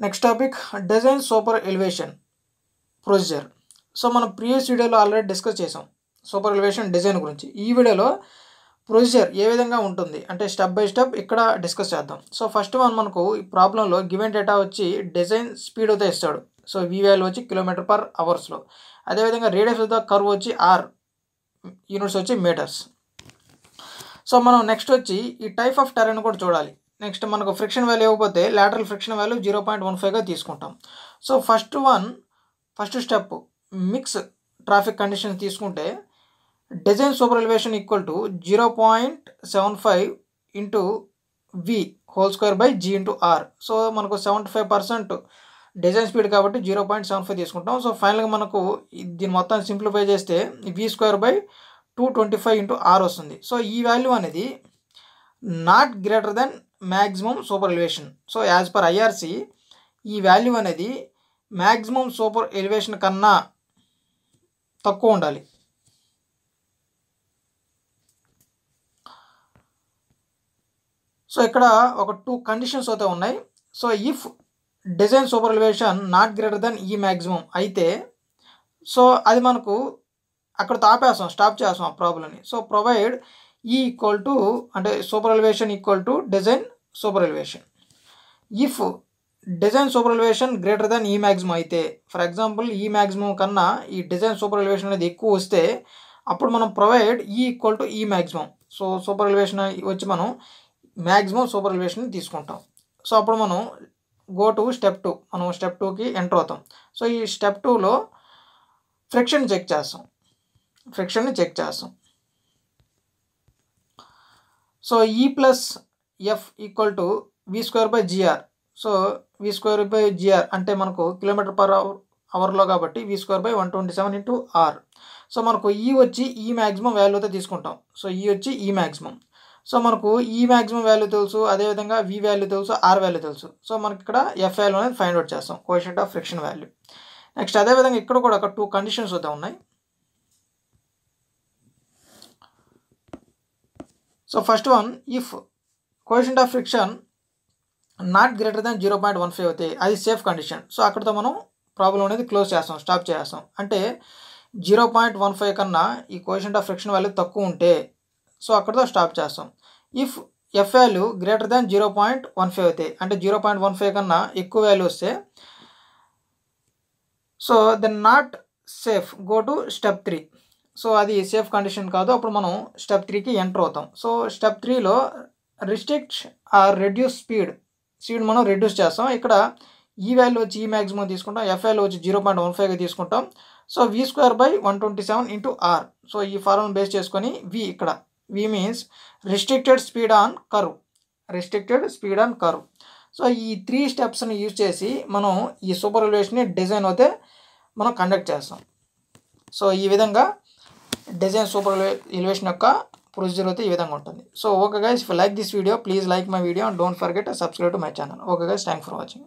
Next topic design super elevation procedure so మనం previous వీడియోలో already discuss చేసాం super elevation design గురించి. ఈ వీడియోలో ప్రొసీజర్ ఏ విధంగా ఉంటుంది? అంటే స్టెప్ బై స్టెప్ ఇక్కడ డిస్కస్ చేద్దాం. సో ఫస్ట్ వన్ మనకు ఈ ప్రాబ్లంలో గివెన్ డేటా వచ్చి డిజైన్ స్పీడ్ అయితే ఇస్తాడు. సో వి వాల్యూ వచ్చి కిలోమీటర్ పర్ అవర్స్లో అదేవిధంగా రేడియస్ ఆఫ్ ద కర్వ్ వచ్చి ఆర్ యూనిట్స్ వచ్చి మీటర్స్ సో మనం నెక్స్ట్ వచ్చి ఈ టైప్ ఆఫ్ టెరెన్ కూడా చూడాలి. నెక్స్ట్ మనకు ఫ్రిక్షన్ వాల్యూ ఇవ్వకపోతే lateral friction value zero point one ఫైవ్గా తీసుకుంటాం. So first one first step mix traffic condition తీసుకుంటే design super elevation equal to zero point seven five into v whole square by g into R so మనకు seventy five percent design speed కాబట్టి zero point seven five తీసుకుంటాం. So ఫైనల్గా మనకు దీన్ని మొత్తం simplify చేస్తే v square by two twenty five into R వస్తుంది. So ఈ వాల్యూ అనేది not greater than maximum super elevation. So as per IRC ఈ వాల్యూ అనేది మ్యాక్సిమం సూపర్ ఎలివేషన్ కన్నా తక్కువ ఉండాలి. సో ఇక్కడ ఒక టూ కండిషన్స్ అయితే ఉన్నాయి. So if design super elevation not greater than e maximum అయితే సో అది మనకు అక్కడ ఆపేస్తాం స్టాప్ చేస్తాం ఆ ప్రాబ్లమ్ని. So provide e equal to అంటే super elevation equal to design super elevation if design super elevation greater than e maximum అయితే ఫర్ ఎగ్జాంపుల్ ఈ మ్యాక్సిమం కన్నా ఈ డిజైన్ సూపర్ ఎలివేషన్ అనేది ఎక్కువ వస్తే అప్పుడు మనం provide e equal to e maximum so super elevation వచ్చి మనం maximum super elevation తీసుకుంటాం. సో అప్పుడు మనం గో టు స్టెప్ టూ మనం స్టెప్ టూకి ఎంటర్ అవుతాం. సో ఈ స్టెప్ టూలో ఫ్రిక్షన్ చెక్ చేస్తాం. ఫ్రిక్షన్ని చెక్ చేస్తాం. So e plus f equal to v square by g R so v square by g R అంటే మనకు కిలోమీటర్ పర్ అవర్ అవర్లో కాబట్టి v square by one twenty seven into R so మనకు e వచ్చి ఈ maximum వాల్యూతో తీసుకుంటాం. So ఈ e వచ్చి ఈ మ్యాక్సిమం సో మనకు ఈ మ్యాక్సిమం వాల్యూ తెలుసు అదేవిధంగా వి వాల్యూ తెలుసు ఆర్ వాల్యూ తెలుసు. సో మనకి ఇక్కడ ఎఫ్ వాల్యూ అనేది ఫైండ్ అవుట్ చేస్తాం coefficient of friction value next అదేవిధంగా ఇక్కడ కూడా ఒక టూ కండిషన్స్ అయితే ఉన్నాయి. So first one if coefficient of friction not greater than zero point one five అవుతాయి అది సేఫ్ కండిషన్ సో అక్కడితో మనం ప్రాబ్లం అనేది క్లోజ్ చేస్తాం స్టాప్ చేస్తాం. అంటే జీరో పాయింట్ వన్ ఫైవ్ కన్నా ఈ కోషెంట్ ఆఫ్ ఫ్రిక్షన్ వాల్యూ తక్కువ ఉంటే సో అక్కడితో స్టాప్ చేస్తాం. If f value greater than zero point one five అవుతాయి అంటే జీరో పాయింట్ వన్ ఫైవ్ కన్నా ఎక్కువ వాల్యూ వస్తే so then not safe go to step three so అది సేఫ్ కండిషన్ కాదు. అప్పుడు మనం స్టెప్ త్రీకి ఎంటర్ అవుతాం. సో స్టెప్ త్రీలో restrict or reduce speed speed మనం రెడ్యూస్ చేస్తాం. ఇక్కడ e ఈ వాల్యూ వచ్చి e ఈ మ్యాక్సిమం తీసుకుంటాం. ఎఫ్ఐలో వచ్చి జీరో పాయింట్ వన్ ఫైవ్గా తీసుకుంటాం. So v square by one twenty seven into R so ఈ ఫార్ములా బేస్ చేసుకొని వి ఇక్కడ. V means restricted speed on curve restricted speed on curve so ఈ త్రీ స్టెప్స్ని యూజ్ చేసి మనం ఈ సూపర్ రిలేషన్ని డిజైన్ అయితే మనం కండక్ట్ చేస్తాం. సో ఈ విధంగా డిజైన్ సూపర్ ఎలివేషన్ యొక్క ప్రొసీజర్ అయితే ఈ విధంగా ఉంటుంది. So okay guys if like this video please like my video and don't forget subscribe to my channel okay guys thank for watching